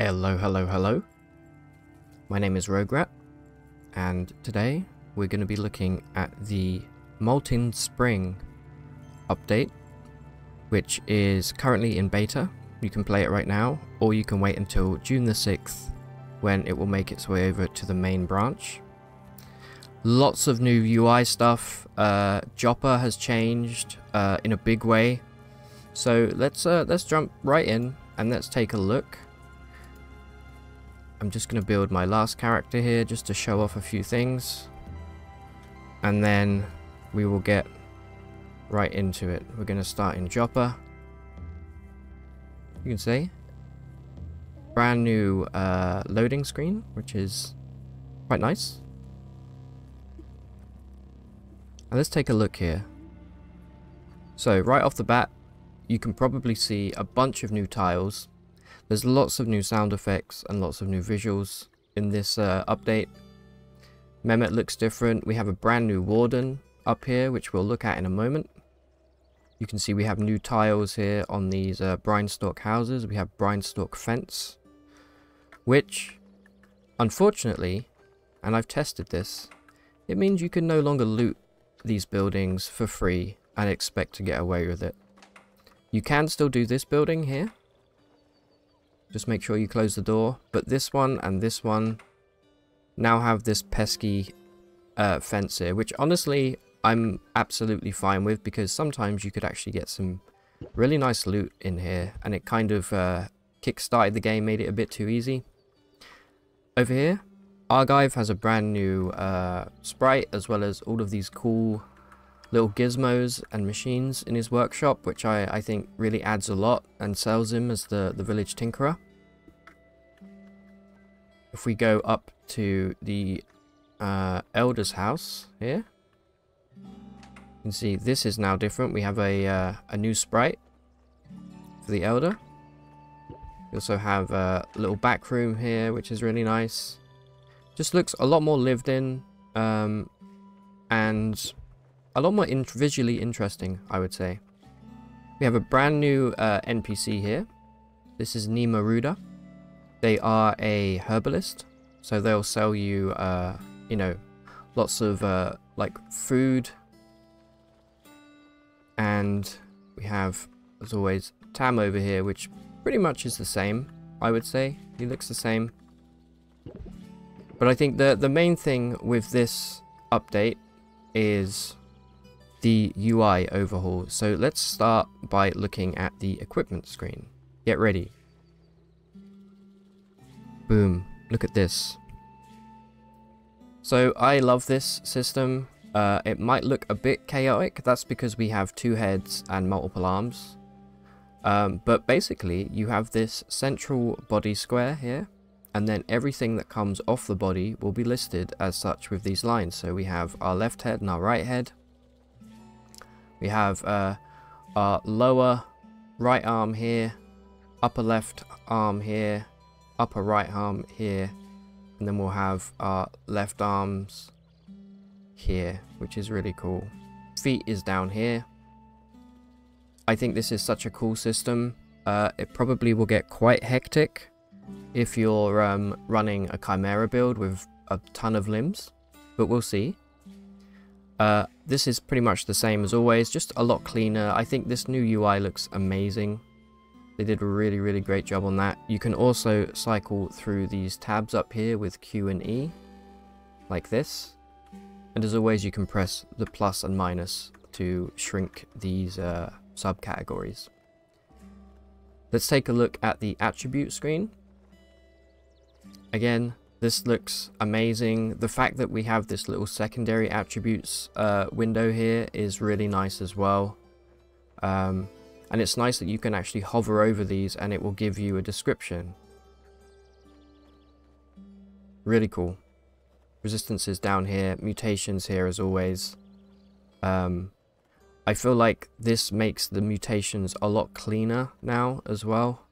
Hello, hello, hello. My name is Rogue Rat, and today we're going to be looking at the Molten Spring update, which is currently in beta. You can play it right now, or you can wait until June the 6th when it will make its way over to the main branch. Lots of new UI stuff. Uh, Joppa has changed uh, in a big way. So let's uh, let's jump right in and let's take a look. I'm just going to build my last character here just to show off a few things. And then we will get right into it. We're going to start in Joppa. You can see. Brand new uh, loading screen, which is quite nice. And let's take a look here. So right off the bat, you can probably see a bunch of new tiles there's lots of new sound effects and lots of new visuals in this uh, update. Mehmet looks different. We have a brand new Warden up here, which we'll look at in a moment. You can see we have new tiles here on these uh, Brinestalk houses. We have brine Brinestalk fence, which, unfortunately, and I've tested this, it means you can no longer loot these buildings for free and expect to get away with it. You can still do this building here, just make sure you close the door. But this one and this one now have this pesky uh, fence here, which honestly I'm absolutely fine with because sometimes you could actually get some really nice loot in here and it kind of uh, kick-started the game, made it a bit too easy. Over here, Argive has a brand new uh, sprite as well as all of these cool little gizmos and machines in his workshop, which I, I think really adds a lot and sells him as the, the village tinkerer. If we go up to the uh, elder's house here, you can see this is now different. We have a, uh, a new sprite for the elder. We also have a little back room here, which is really nice. Just looks a lot more lived in um, and a lot more visually interesting, I would say. We have a brand new uh, NPC here. This is Nima Ruda. They are a herbalist, so they'll sell you, uh, you know, lots of uh, like food. And we have, as always, Tam over here, which pretty much is the same, I would say. He looks the same. But I think the, the main thing with this update is the UI overhaul. So let's start by looking at the equipment screen. Get ready. Boom. Look at this. So I love this system. Uh, it might look a bit chaotic. That's because we have two heads and multiple arms. Um, but basically, you have this central body square here. And then everything that comes off the body will be listed as such with these lines. So we have our left head and our right head. We have uh, our lower right arm here, upper left arm here, upper right arm here, and then we'll have our left arms here, which is really cool. Feet is down here. I think this is such a cool system. Uh, it probably will get quite hectic if you're um, running a Chimera build with a ton of limbs, but we'll see. Uh, this is pretty much the same as always, just a lot cleaner. I think this new UI looks amazing. They did a really, really great job on that. You can also cycle through these tabs up here with Q and E, like this. And as always, you can press the plus and minus to shrink these uh, subcategories. Let's take a look at the attribute screen. Again, this looks amazing. The fact that we have this little secondary attributes uh, window here is really nice as well. Um, and it's nice that you can actually hover over these and it will give you a description. Really cool. Resistances down here, mutations here as always. Um, I feel like this makes the mutations a lot cleaner now as well.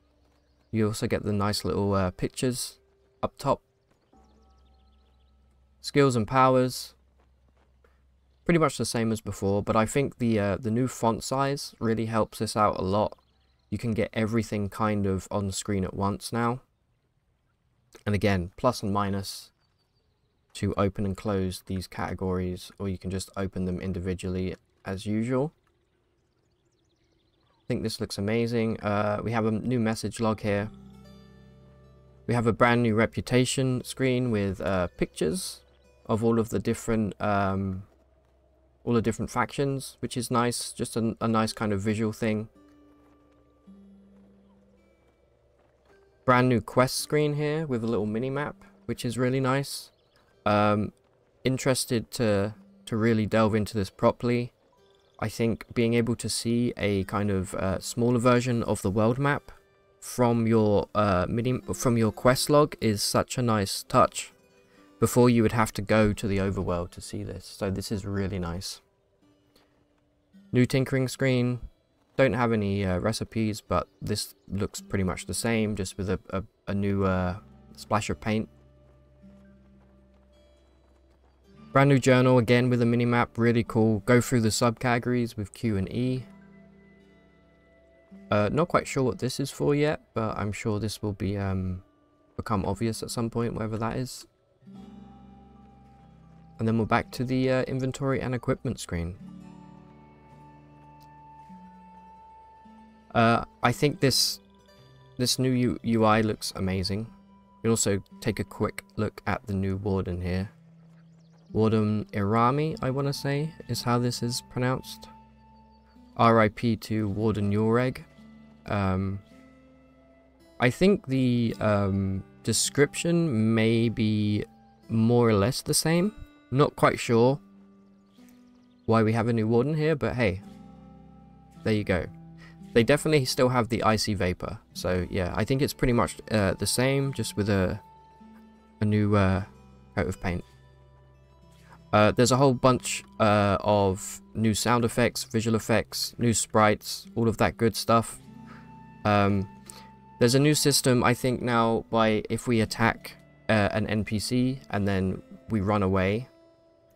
You also get the nice little uh, pictures up top Skills and powers, pretty much the same as before, but I think the uh, the new font size really helps this out a lot. You can get everything kind of on screen at once now. And again, plus and minus to open and close these categories, or you can just open them individually as usual. I think this looks amazing. Uh, we have a new message log here. We have a brand new reputation screen with uh, pictures of all of the different um, all the different factions, which is nice. Just a, a nice kind of visual thing. Brand new quest screen here with a little mini map, which is really nice. Um, interested to to really delve into this properly. I think being able to see a kind of uh, smaller version of the world map from your uh, mini from your quest log is such a nice touch. Before you would have to go to the overworld to see this, so this is really nice. New tinkering screen. Don't have any uh, recipes, but this looks pretty much the same, just with a, a, a new uh, splash of paint. Brand new journal, again with a mini map, really cool. Go through the subcategories with Q and E. Uh, not quite sure what this is for yet, but I'm sure this will be um, become obvious at some point, whatever that is. And then we're back to the uh, inventory and equipment screen. Uh, I think this this new U UI looks amazing. You also take a quick look at the new warden here. Warden Irami, I want to say, is how this is pronounced. RIP to Warden Yoreg. Um, I think the um, description may be more or less the same. Not quite sure why we have a new warden here, but hey, there you go. They definitely still have the icy vapor, so yeah, I think it's pretty much uh, the same, just with a a new uh, coat of paint. Uh, there's a whole bunch uh, of new sound effects, visual effects, new sprites, all of that good stuff. Um, there's a new system, I think now, by if we attack uh, an NPC and then we run away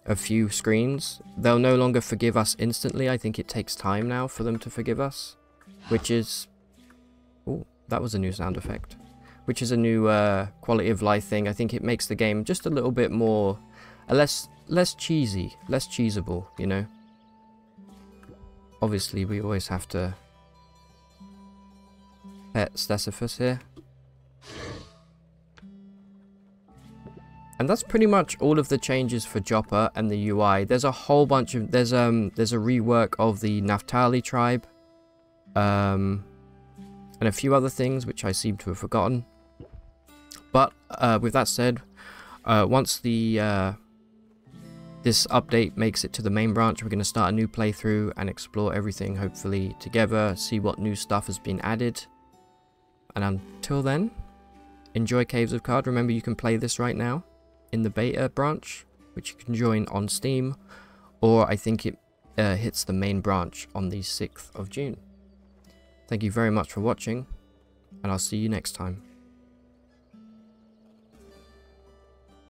a few screens, they'll no longer forgive us instantly. I think it takes time now for them to forgive us, which is... Oh, that was a new sound effect. Which is a new uh, quality of life thing. I think it makes the game just a little bit more... A less, less cheesy, less cheesable, you know? Obviously, we always have to pet Stesiphus here. And that's pretty much all of the changes for Joppa and the UI. There's a whole bunch of there's um there's a rework of the Naphtaali tribe. Um and a few other things which I seem to have forgotten. But uh, with that said, uh, once the uh, this update makes it to the main branch, we're going to start a new playthrough and explore everything hopefully together, see what new stuff has been added. And until then, enjoy Caves of Qud. Remember you can play this right now in the beta branch, which you can join on Steam, or I think it uh, hits the main branch on the 6th of June. Thank you very much for watching, and I'll see you next time.